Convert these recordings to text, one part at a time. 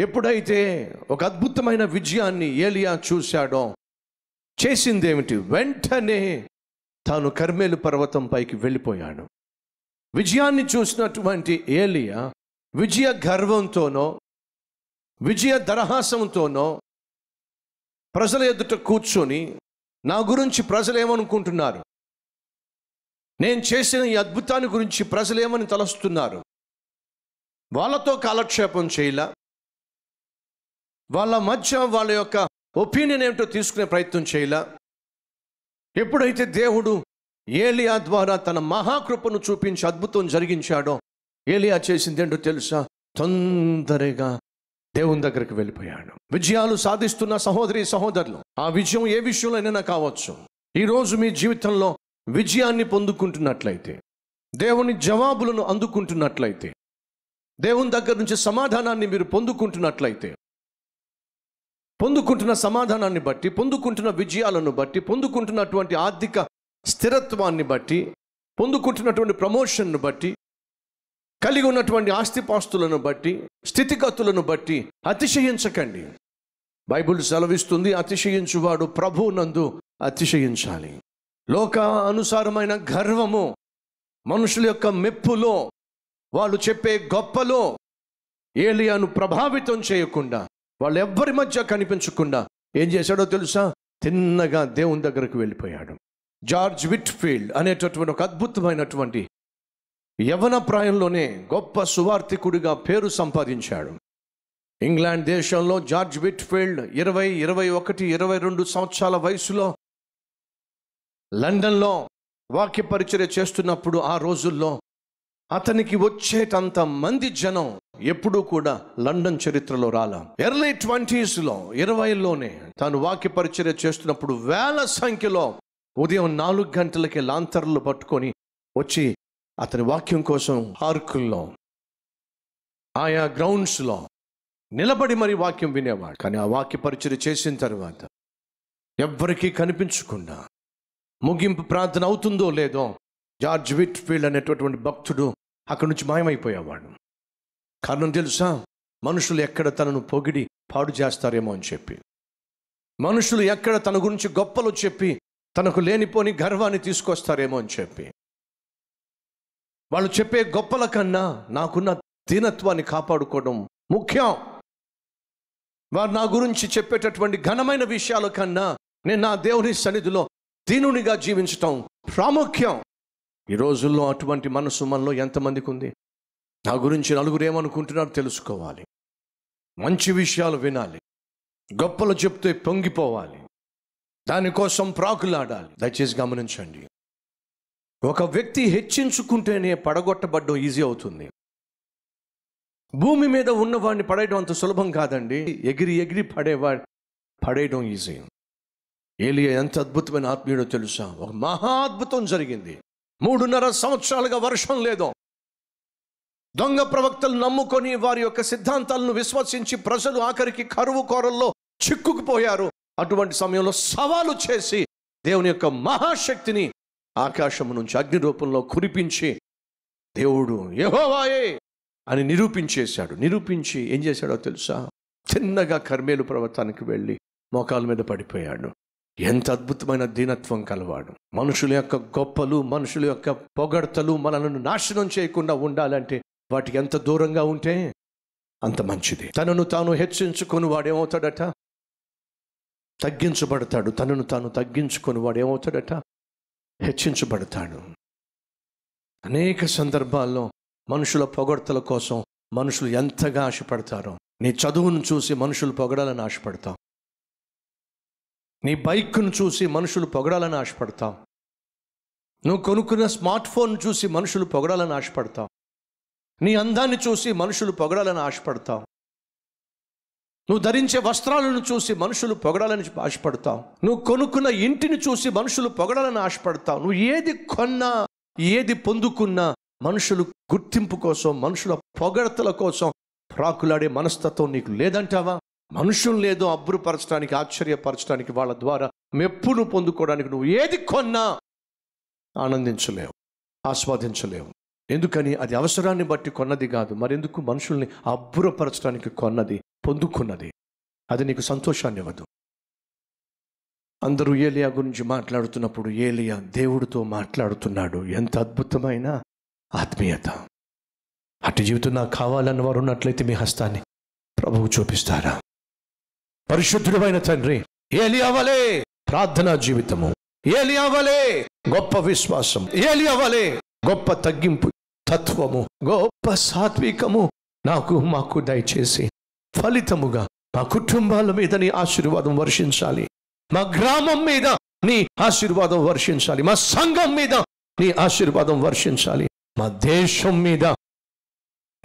ఎప్పుడైతే ఒక అద్భుతమైన విజయాన్ని ఏలియా చూశాడో చేసిందేమిటి? వెంటనే తాను కర్మేలు పర్వతం పైకి వెళ్ళిపోయాడు. విజయాన్ని చూసినటువంటి ఏలియా విజయ గర్వంతోనో విజయ దరహాసంతోనో ప్రజల ఎదుట కూర్చొని నా గురించి ప్రజలు ఏమనుకుంటున్నారు నేను చేసిన ఈ అద్భుతాన్ని గురించి ప్రజలు ఏమని తలస్తున్నారు? వాళ్ళతో కాలక్షేపం చేయలా? వాళ్ళ మధ్య వాళ్ళ యొక్క ఒపీనియన్ ఏమిటో తీసుకునే ప్రయత్నం చేయలా. ఎప్పుడైతే దేవుడు ఏలియా ద్వారా తన మహాకృపను చూపించి అద్భుతం జరిగించాడో ఏలియా చేసింది ఏంటో తెలుసా? తొందరగా దేవుని దగ్గరికి వెళ్ళిపోయాడు. విజయాలు సాధిస్తున్న సహోదరి సహోదరులు ఆ విజయం ఏ విషయంలోనైనా కావచ్చు. ఈరోజు మీ జీవితంలో విజయాన్ని పొందుకుంటున్నట్లయితే దేవుని జవాబులను అందుకుంటున్నట్లయితే దేవుని దగ్గర నుంచి సమాధానాన్ని మీరు పొందుకుంటున్నట్లయితే పొందుకుంటున్న సమాధానాన్ని బట్టి పొందుకుంటున్న విజయాలను బట్టి పొందుకుంటున్నటువంటి ఆర్థిక స్థిరత్వాన్ని బట్టి పొందుకుంటున్నటువంటి ప్రమోషన్ను బట్టి కలిగి ఉన్నటువంటి ఆస్తిపాస్తులను బట్టి స్థితిగతులను బట్టి అతిశయించకండి. బైబిల్ సెలవిస్తుంది అతిశయించువాడు ప్రభువునందు అతిశయించాలి. లోక అనుసారమైన గర్వము మనుషుల యొక్క మెప్పులో వాళ్ళు చెప్పే గొప్పలో ఏలియాను ప్రభావితం చేయకుండా వాళ్ళు ఎవ్వరి మధ్య కనిపించకుండా ఏం చేశాడో తెలుసా? తిన్నగా దేవుని దగ్గరకు వెళ్ళిపోయాడు. జార్జ్ విట్ఫీల్డ్ అనేటటువంటి ఒక అద్భుతమైనటువంటి యవన ప్రాయంలోనే గొప్ప సువార్థికుడిగా పేరు సంపాదించాడు. ఇంగ్లాండ్ దేశంలో జార్జ్ విట్ఫీల్డ్ ఇరవై ఇరవై ఒకటి ఇరవై రెండు సంవత్సరాల వయసులో లండన్లో వాక్య పరిచర్య చేస్తున్నప్పుడు ఆ రోజుల్లో అతనికి వచ్చేటంత మంది జనం ఎప్పుడూ కూడా లండన్ చరిత్రలో రాలా. ఎర్లీ ట్వంటీస్లో ఇరవైలోనే తాను వాక్య పరిచర్య చేస్తున్నప్పుడు వేల సంఖ్యలో ఉదయం నాలుగు గంటలకి లాంతర్లు పట్టుకొని వచ్చి అతని వాక్యం కోసం పార్కుల్లో ఆయా గ్రౌండ్స్లో నిలబడి మరి వాక్యం వినేవాడు. కానీ ఆ వాక్య పరిచర్య చేసిన తర్వాత ఎవ్వరికీ కనిపించకుండా ముగింపు ప్రార్థన అవుతుందో లేదో జార్జ్ విట్ఫీల్డ్ అనేటటువంటి భక్తుడు అక్కడి నుంచి మాయమైపోయేవాడు. కారణం తెలుసా? మనుషులు ఎక్కడ తనను పొగిడి పాడు చేస్తారేమో అని చెప్పి. మనుషులు ఎక్కడ తన గురించి గొప్పలు చెప్పి తనకు లేనిపోని గర్వాన్ని తీసుకొస్తారేమో అని చెప్పి. వాళ్ళు చెప్పే గొప్పల కన్నా నాకున్న దీనత్వాన్ని కాపాడుకోవడం ముఖ్యం. వారు నా గురించి చెప్పేటటువంటి ఘనమైన విషయాల కన్నా నేను నా దేవుని సన్నిధిలో దీనునిగా జీవించటం ప్రాముఖ్యం. ఈ రోజుల్లో అటువంటి మనసు మనలో ఎంతమందికి ఉంది? నా గురించి నలుగురు ఏమనుకుంటున్నారో తెలుసుకోవాలి. మంచి విషయాలు వినాలి. గొప్పలు చెప్తే పొంగిపోవాలి. దానికోసం ప్రాకులాడాలి. దయచేసి గమనించండి. ఒక వ్యక్తి హెచ్చించుకుంటేనే పడగొట్టబడ్డం ఈజీ అవుతుంది. భూమి మీద ఉన్నవాడిని పడేయడం అంత సులభం కాదండి. ఎగిరి ఎగిరి పడేవాడు పడేయడం ఈజీ. ఏలియా ఎంత అద్భుతమైన ఆత్మీయుడో తెలుసా? ఒక మహా అద్భుతం జరిగింది. మూడున్నర సంవత్సరాలుగా వర్షం లేదు. దొంగ ప్రవక్తలు నమ్ముకొని వారి యొక్క సిద్ధాంతాలను విశ్వసించి ప్రజలు ఆఖరికి కరువు కోరల్లో చిక్కుకుపోయారు. అటువంటి సమయంలో సవాలు చేసి దేవుని యొక్క మహాశక్తిని ఆకాశము నుంచి అగ్ని రూపంలో కురిపించి దేవుడు యహోవాయే అని నిరూపించేశాడు. నిరూపించి ఏం చేశాడో తెలుసా? చిన్నగా కర్మేలు పర్వతానికి వెళ్ళి మోకాల మీద పడిపోయాడు. ఎంత అద్భుతమైన దీనత్వం కలవాడు. మనుషుల యొక్క గొప్పలు మనుషుల యొక్క పొగడ్తలు మనలను నాశనం చేయకుండా ఉండాలంటే వాటికి ఎంత దూరంగా ఉంటే అంత మంచిది. తనను తాను హెచ్చించుకొని వాడేమవుతాడట? తగ్గించబడతాడు. తనను తాను తగ్గించుకొని వాడేమవుతాడట? హెచ్చించబడతాడు. అనేక సందర్భాల్లో మనుషుల పొగడ్తల కోసం మనుషులు ఎంతగా ఆశపడతారో నీ చదువును చూసి మనుషులు పొగడాలని ఆశపడతాం నీ బైక్ను చూసి మనుషులు పొగడాలని ఆశపడతాం నువ్వు కొనుక్కున్న స్మార్ట్ ఫోన్ చూసి మనుషులు పొగడాలని ఆశపడతాం నీ అందాన్ని చూసి మనుషులు పొగడాలని ఆశపడతావు నువ్వు ధరించే వస్త్రాలను చూసి మనుషులు పొగడాలని ఆశపడతావు నువ్వు కొనుక్కున్న ఇంటిని చూసి మనుషులు పొగడాలని ఆశపడతావు నువ్వు ఏది కొన్నా ఏది పొందుకున్నా మనుషులు గుర్తింపు కోసం మనుషుల పొగడతల కోసం ప్రాకులాడే మనస్తత్వం నీకు లేదంటావా? మనుషులు లేదో అబ్బురుపరచడానికి ఆశ్చర్యపరచడానికి వాళ్ళ ద్వారా మెప్పును పొందుకోవడానికి నువ్వు ఏది కొన్నా ఆనందించలేవు ఆస్వాదించలేవు. ఎందుకని అది అవసరాన్ని బట్టి కొన్నది కాదు మరెందుకు మనుషుల్ని అబ్బురపరచడానికి కొన్నది పొందుకున్నది? అది నీకు సంతోషాన్ని ఇవ్వదు. అందరూ ఏలియా గురించి మాట్లాడుతున్నప్పుడు ఏలియా దేవుడితో మాట్లాడుతున్నాడు. ఎంత అద్భుతమైన ఆత్మీయత. అటు జీవితం నాకు కావాలన్న వారు ఉన్నట్లయితే మీ హస్తాన్ని ప్రభువు చూపిస్తారా? పరిశుద్ధుడమైన తండ్రి ఏలియావలే ప్రార్థనా జీవితము. ఏలియావలే గొప్ప విశ్వాసం. ఏలియావలే గొప్ప తగ్గింపు. తత్వము గొప్ప సాత్వికము నాకు మాకు దయచేసి ఫలితముగా మా కుటుంబాల మీద నీ ఆశీర్వాదం వర్షించాలి. మా గ్రామం మీద నీ ఆశీర్వాదం వర్షించాలి. మా సంఘం మీద నీ ఆశీర్వాదం వర్షించాలి. మా దేశం మీద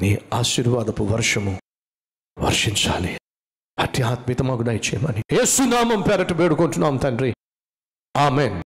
నీ ఆశీర్వాదపు వర్షము వర్షించాలి. అట్టి ఆత్మీయత మాకు దయచేయమని. ఏసునామం పేరట వేడుకుంటున్నాం తండ్రి. ఆమెన్.